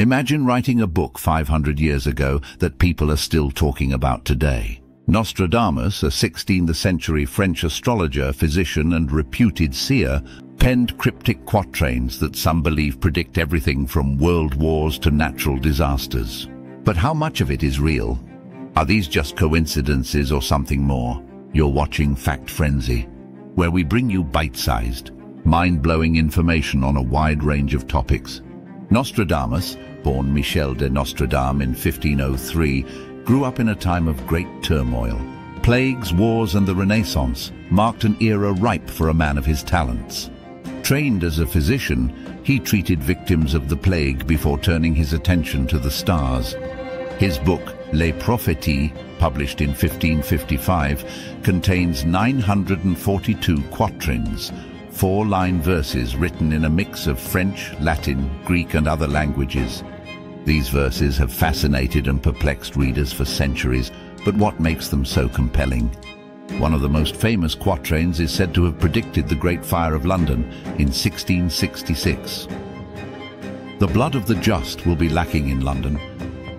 Imagine writing a book 500 years ago that people are still talking about today. Nostradamus, a 16th century French astrologer, physician and reputed seer, penned cryptic quatrains that some believe predict everything from world wars to natural disasters. But how much of it is real? Are these just coincidences or something more? You're watching Fact Frenzy, where we bring you bite-sized, mind-blowing information on a wide range of topics. Nostradamus, born Michel de Nostredame in 1503, grew up in a time of great turmoil. Plagues, wars and the Renaissance marked an era ripe for a man of his talents. Trained as a physician, he treated victims of the plague before turning his attention to the stars. His book, Les Prophéties, published in 1555, contains 942 quatrains, four-line verses written in a mix of French, Latin, Greek and other languages. These verses have fascinated and perplexed readers for centuries, but what makes them so compelling? One of the most famous quatrains is said to have predicted the Great Fire of London in 1666. The blood of the just will be lacking in London.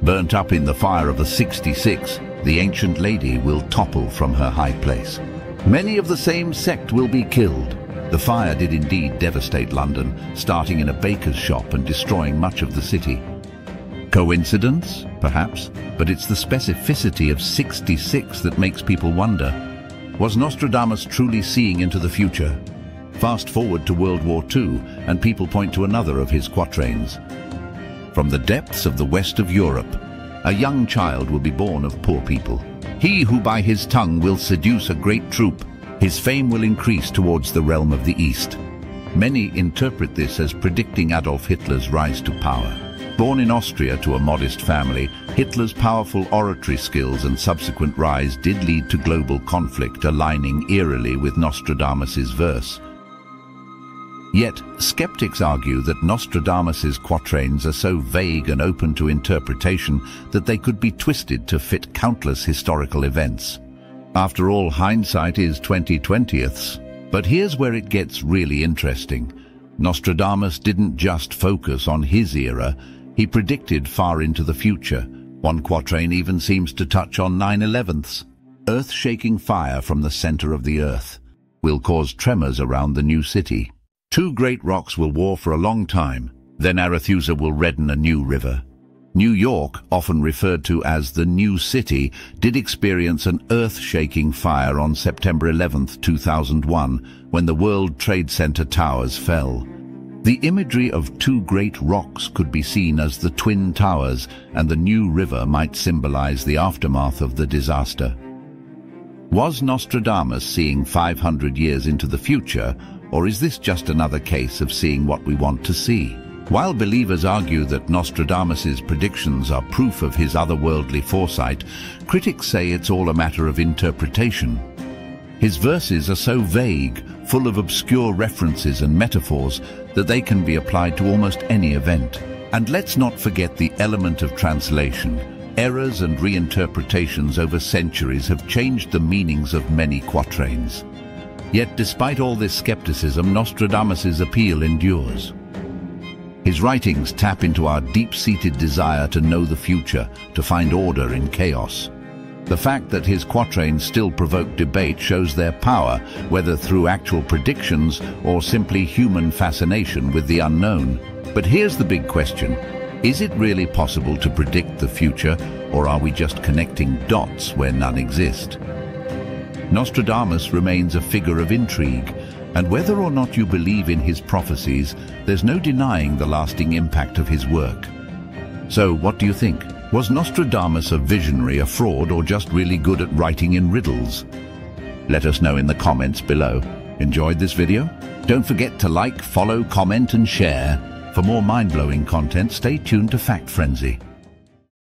Burnt up in the fire of the 66, the ancient lady will topple from her high place. Many of the same sect will be killed. The fire did indeed devastate London, starting in a baker's shop and destroying much of the city. Coincidence? Perhaps. But it's the specificity of 66 that makes people wonder. Was Nostradamus truly seeing into the future? Fast forward to World War II, and people point to another of his quatrains. From the depths of the west of Europe, a young child will be born of poor people. He who by his tongue will seduce a great troop, his fame will increase towards the realm of the East. Many interpret this as predicting Adolf Hitler's rise to power. Born in Austria to a modest family, Hitler's powerful oratory skills and subsequent rise did lead to global conflict aligning eerily with Nostradamus's verse. Yet, skeptics argue that Nostradamus's quatrains are so vague and open to interpretation that they could be twisted to fit countless historical events. After all, hindsight is 2020ths. But here's where it gets really interesting. Nostradamus didn't just focus on his era, he predicted far into the future. One quatrain even seems to touch on 9-11ths. Earth-shaking fire from the center of the earth will cause tremors around the new city. Two great rocks will war for a long time, then Arethusa will redden a new river. New York, often referred to as the New City, did experience an earth-shaking fire on September 11, 2001, when the World Trade Center towers fell. The imagery of two great rocks could be seen as the Twin Towers, and the new river might symbolize the aftermath of the disaster. Was Nostradamus seeing 500 years into the future, or is this just another case of seeing what we want to see? While believers argue that Nostradamus's predictions are proof of his otherworldly foresight, critics say it's all a matter of interpretation. His verses are so vague, full of obscure references and metaphors, that they can be applied to almost any event. And let's not forget the element of translation. Errors and reinterpretations over centuries have changed the meanings of many quatrains. Yet despite all this skepticism, Nostradamus's appeal endures. His writings tap into our deep-seated desire to know the future, to find order in chaos. The fact that his quatrains still provoke debate shows their power, whether through actual predictions or simply human fascination with the unknown. But here's the big question. Is it really possible to predict the future, or are we just connecting dots where none exist? Nostradamus remains a figure of intrigue, and whether or not you believe in his prophecies, there's no denying the lasting impact of his work. So, what do you think? Was Nostradamus a visionary, a fraud, or just really good at writing in riddles? Let us know in the comments below. Enjoyed this video? Don't forget to like, follow, comment and share. For more mind-blowing content, stay tuned to Fact Frenzy.